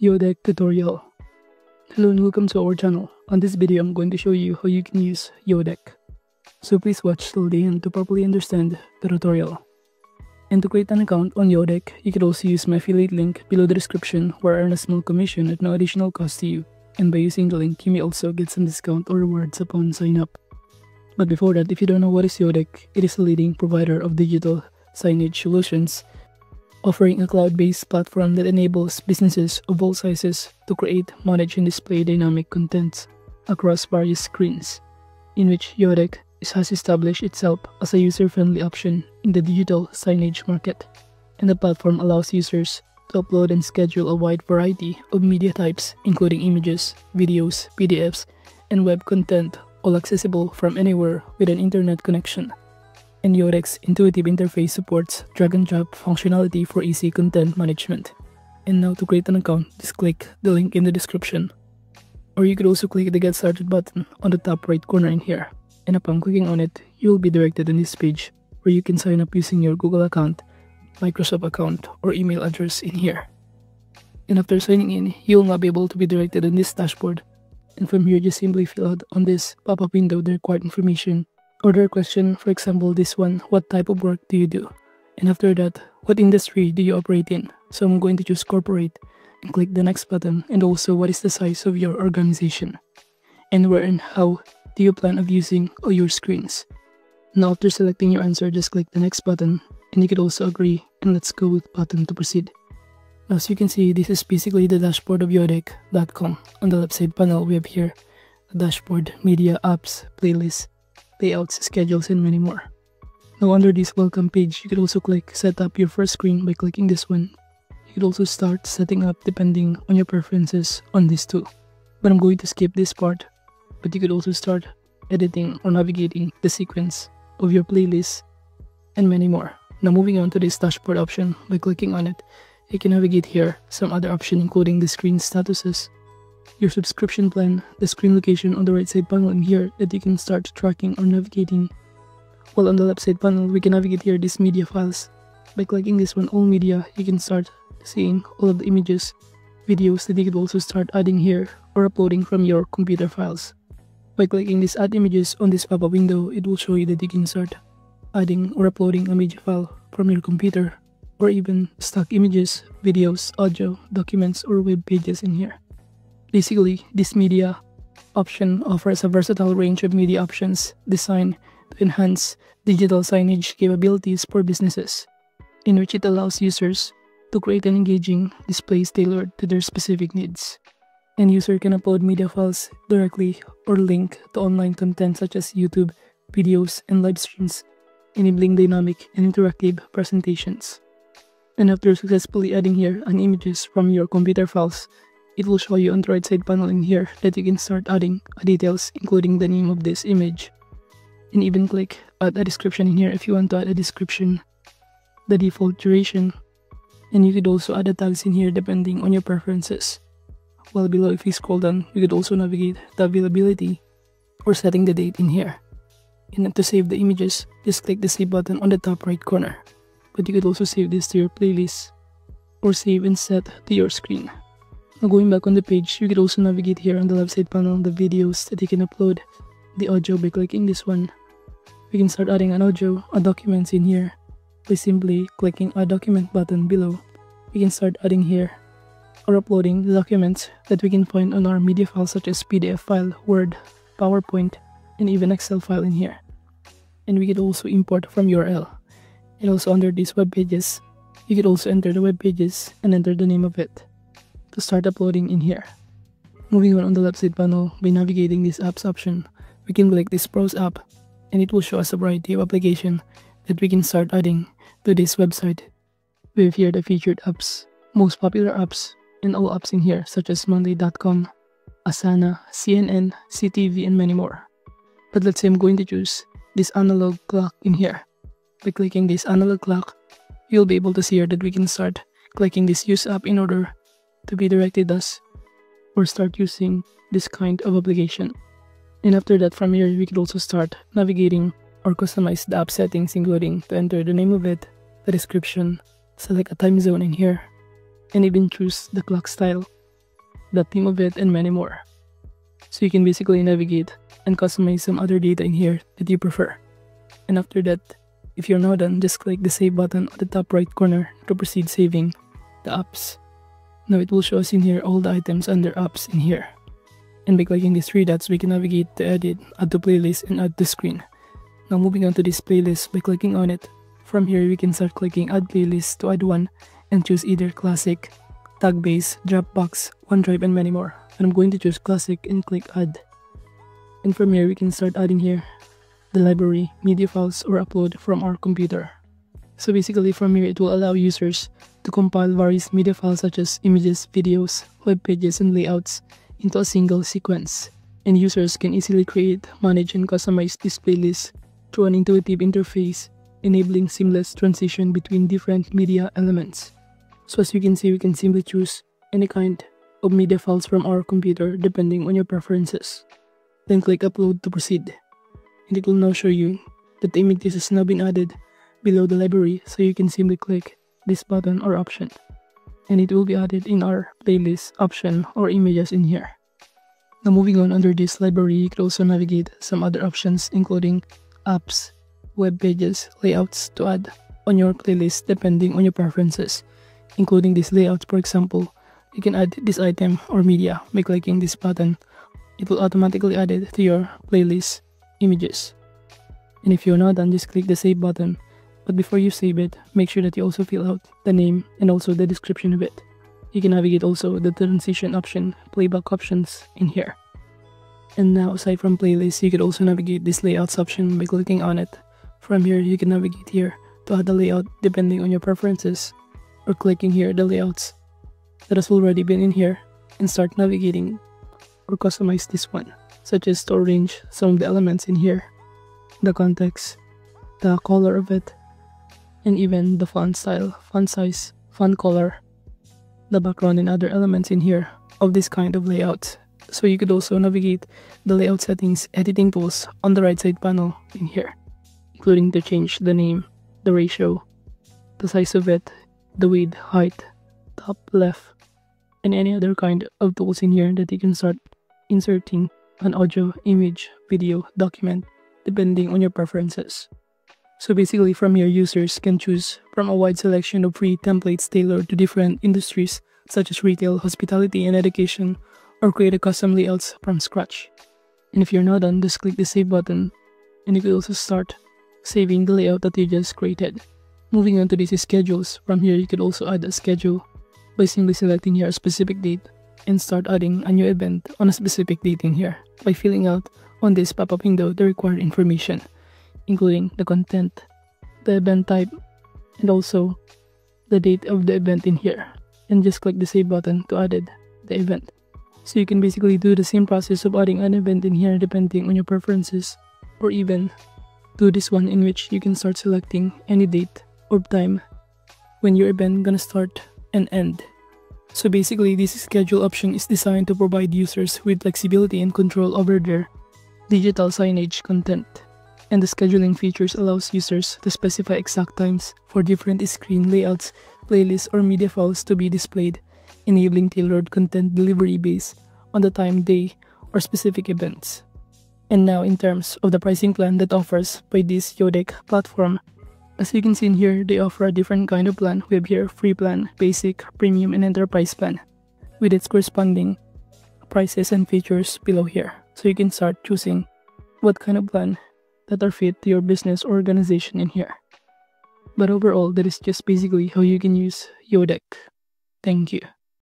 Yodeck tutorial. Hello and welcome to our channel. On this video, I'm going to show you how you can use Yodeck. So please watch till the end to properly understand the tutorial. And to create an account on Yodeck, you can also use my affiliate link below the description where I earn a small commission at no additional cost to you. And by using the link, you may also get some discount or rewards upon sign up. But before that, if you don't know what is Yodeck, it is a leading provider of digital signage solutions offering a cloud-based platform that enables businesses of all sizes to create, manage, and display dynamic content across various screens, in which Yodeck has established itself as a user-friendly option in the digital signage market, and the platform allows users to upload and schedule a wide variety of media types, including images, videos, PDFs, and web content, all accessible from anywhere with an internet connection and Yodeck's intuitive interface supports drag and drop functionality for easy content management. And now to create an account, just click the link in the description. Or you could also click the get started button on the top right corner in here. And upon clicking on it, you will be directed on this page where you can sign up using your Google account, Microsoft account, or email address in here. And after signing in, you will now be able to be directed on this dashboard. And from here, just simply fill out on this pop-up window the required information order question, for example, this one, what type of work do you do? And after that, what industry do you operate in? So I'm going to choose corporate and click the next button and also what is the size of your organization and where and how do you plan of using all your screens. Now after selecting your answer, just click the next button and you could also agree and let's go with button to proceed. As you can see, this is basically the dashboard of yodeck.com. On the left side panel, we have here the dashboard, media, apps, playlists, layouts, schedules, and many more. Now under this welcome page, you could also click set up your first screen by clicking this one. You could also start setting up depending on your preferences on this too. But I'm going to skip this part. But you could also start editing or navigating the sequence of your playlist and many more. Now moving on to this dashboard option, by clicking on it, you can navigate here some other options including the screen statuses, your subscription plan, the screen location on the right side panel in here that you can start tracking or navigating. While on the left side panel, we can navigate here these media files. By clicking this one, all media, you can start seeing all of the images, videos that you could also start adding here or uploading from your computer files. By clicking this add images on this pop-up window, it will show you that you can start adding or uploading a media file from your computer or even stock images, videos, audio, documents, or web pages in here. Basically, this media option offers a versatile range of media options designed to enhance digital signage capabilities for businesses, in which it allows users to create an engaging displays tailored to their specific needs. And user can upload media files directly or link to online content such as YouTube, videos, and live streams, enabling dynamic and interactive presentations. And after successfully adding here an images from your computer files it will show you on the right side panel in here that you can start adding details including the name of this image. And even click add a description in here if you want to add a description the default duration. And you could also add the tags in here depending on your preferences. While below if you scroll down you could also navigate the availability or setting the date in here. And to save the images just click the save button on the top right corner. But you could also save this to your playlist or save and set to your screen going back on the page, you can also navigate here on the left side panel the videos that you can upload, the audio by clicking this one. We can start adding an audio or documents in here by simply clicking a document button below. We can start adding here or uploading the documents that we can find on our media files such as PDF file, Word, PowerPoint, and even Excel file in here. And we can also import from URL. And also under these web pages, you could also enter the web pages and enter the name of it to start uploading in here. Moving on on the left side panel, by navigating this apps option, we can click this browse app and it will show us a variety of application that we can start adding to this website. We have here the featured apps, most popular apps, and all apps in here such as Monday.com, Asana, CNN, CTV, and many more. But let's say I'm going to choose this analog clock in here. By clicking this analog clock, you'll be able to see here that we can start clicking this use app in order to be directed us or start using this kind of application. And after that, from here, we could also start navigating or customize the app settings, including to enter the name of it, the description, select a time zone in here, and even choose the clock style the theme of it, and many more. So you can basically navigate and customize some other data in here that you prefer. And after that, if you're not done, just click the save button at the top right corner to proceed saving the apps. Now it will show us in here all the items under apps in here. And by clicking these three dots, we can navigate to edit, add to playlist, and add to screen. Now moving on to this playlist, by clicking on it, from here we can start clicking add playlist to add one and choose either classic, tag base, Dropbox, OneDrive, and many more. And I'm going to choose classic and click add. And from here we can start adding here the library, media files, or upload from our computer. So basically from here it will allow users to compile various media files such as images, videos, web pages, and layouts into a single sequence, and users can easily create, manage, and customize this playlist through an intuitive interface, enabling seamless transition between different media elements. So as you can see, we can simply choose any kind of media files from our computer depending on your preferences. Then click upload to proceed. And it will now show you that the images has now been added below the library so you can simply click this button or option and it will be added in our playlist option or images in here. Now moving on under this library, you can also navigate some other options including apps, web pages, layouts to add on your playlist depending on your preferences. Including these layouts for example, you can add this item or media by clicking this button. It will automatically add it to your playlist images. And if you're not done, just click the save button but before you save it, make sure that you also fill out the name and also the description of it. You can navigate also the transition option, playback options in here. And now aside from playlist, you could also navigate this layouts option by clicking on it. From here, you can navigate here to add the layout depending on your preferences or clicking here the layouts that has already been in here and start navigating or customize this one such as to arrange some of the elements in here, the context, the color of it, and even the font style, font size, font color, the background and other elements in here of this kind of layout. So you could also navigate the layout settings editing tools on the right side panel in here, including to change the name, the ratio, the size of it, the width, height, top, left, and any other kind of tools in here that you can start inserting an audio, image, video, document, depending on your preferences. So basically from here, users can choose from a wide selection of free templates tailored to different industries such as retail, hospitality, and education, or create a custom layouts from scratch. And if you're not done, just click the save button, and you can also start saving the layout that you just created. Moving on to these schedules, from here you could also add a schedule by simply selecting here a specific date and start adding a new event on a specific date in here by filling out on this pop-up window the required information including the content, the event type, and also the date of the event in here. And just click the save button to add the event. So you can basically do the same process of adding an event in here depending on your preferences or even do this one in which you can start selecting any date or time when your event gonna start and end. So basically this schedule option is designed to provide users with flexibility and control over their digital signage content and the scheduling features allows users to specify exact times for different screen layouts, playlists, or media files to be displayed, enabling tailored content delivery based on the time, day, or specific events. And now in terms of the pricing plan that offers by this Yodeck platform, as you can see in here, they offer a different kind of plan. We have here free plan, basic, premium, and enterprise plan, with its corresponding prices and features below here. So you can start choosing what kind of plan that are fit to your business or organization in here. But overall, that is just basically how you can use Yodeck. Thank you.